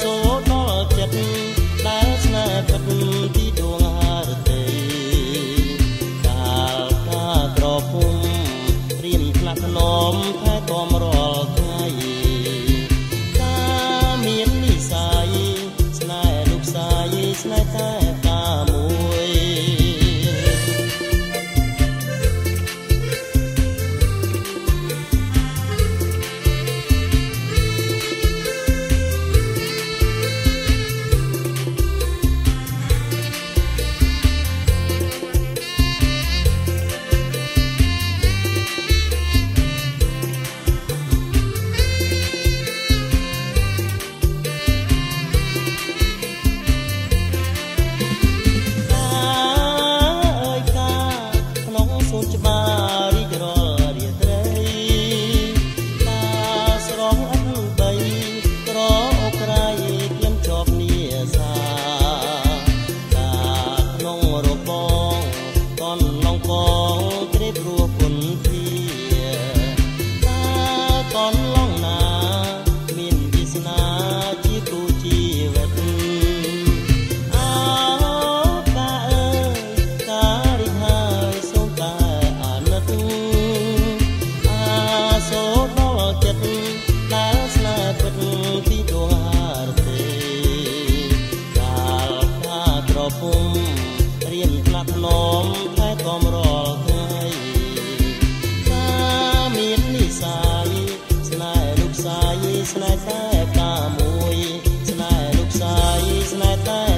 សូដល់ចិត្តដែលស្នេហ៍ពិតទីដួងហារតីកាលការក្រពុំព្រៀនផ្លាស់ធ្នមថែទាំរាល់ ពុំរៀនថ្នាក់នំតែកំរល់ថ្ងៃសាមាននិស័យស្នេហ៍រូបសាយស្នេហ៍តែតាមួយស្នេហ៍រូបសាយស្នេហ៍តែ